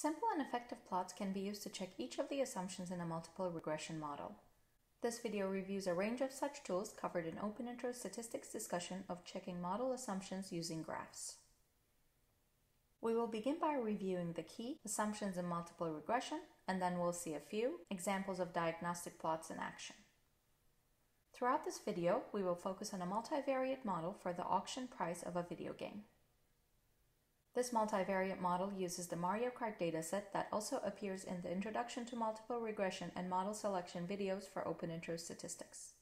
Simple and effective plots can be used to check each of the assumptions in a multiple regression model. This video reviews a range of such tools covered in OpenIntro statistics discussion of checking model assumptions using graphs. We will begin by reviewing the key assumptions in multiple regression, and then we'll see a few examples of diagnostic plots in action. Throughout this video, we will focus on a multivariate model for the auction price of a video game. This multivariate model uses the Mario Kart dataset that also appears in the Introduction to Multiple Regression and Model Selection videos for OpenIntro statistics.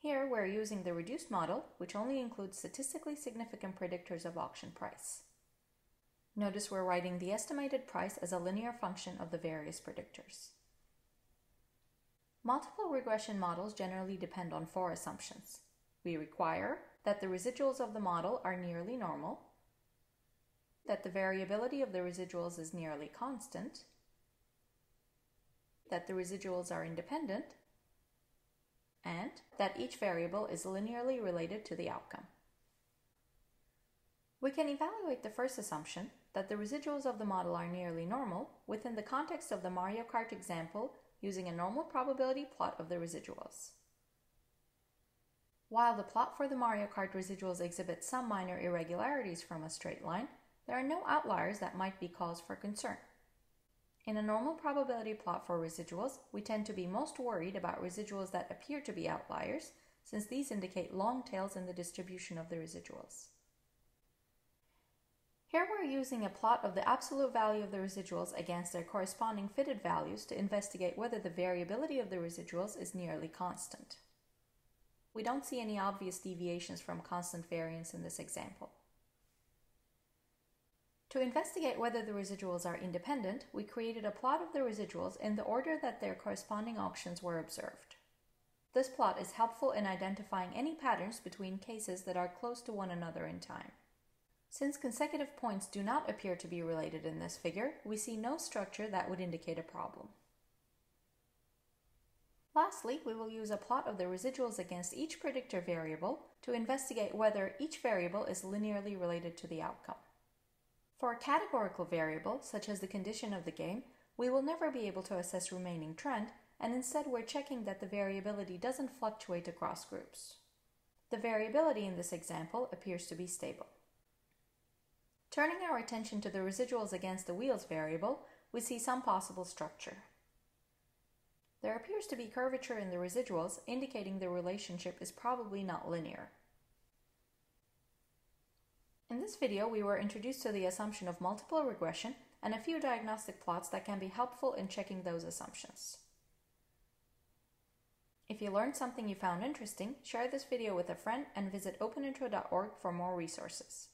Here we're using the reduced model, which only includes statistically significant predictors of auction price. Notice we're writing the estimated price as a linear function of the various predictors. Multiple regression models generally depend on four assumptions. We require that the residuals of the model are nearly normal, that the variability of the residuals is nearly constant, that the residuals are independent, and that each variable is linearly related to the outcome. We can evaluate the first assumption that the residuals of the model are nearly normal within the context of the Mario Kart example using a normal probability plot of the residuals. While the plot for the Mario Kart residuals exhibits some minor irregularities from a straight line, there are no outliers that might be cause for concern. In a normal probability plot for residuals, we tend to be most worried about residuals that appear to be outliers, since these indicate long tails in the distribution of the residuals. Here we're using a plot of the absolute value of the residuals against their corresponding fitted values to investigate whether the variability of the residuals is nearly constant. We don't see any obvious deviations from constant variance in this example. To investigate whether the residuals are independent, we created a plot of the residuals in the order that their corresponding auctions were observed. This plot is helpful in identifying any patterns between cases that are close to one another in time. Since consecutive points do not appear to be related in this figure, we see no structure that would indicate a problem. Lastly, we will use a plot of the residuals against each predictor variable to investigate whether each variable is linearly related to the outcome. For a categorical variable, such as the condition of the game, we will never be able to assess remaining trend, and instead we're checking that the variability doesn't fluctuate across groups. The variability in this example appears to be stable. Turning our attention to the residuals against the wheels variable, we see some possible structure. There appears to be curvature in the residuals, indicating the relationship is probably not linear. In this video, we were introduced to the assumption of multiple regression and a few diagnostic plots that can be helpful in checking those assumptions. If you learned something you found interesting, share this video with a friend and visit openintro.org for more resources.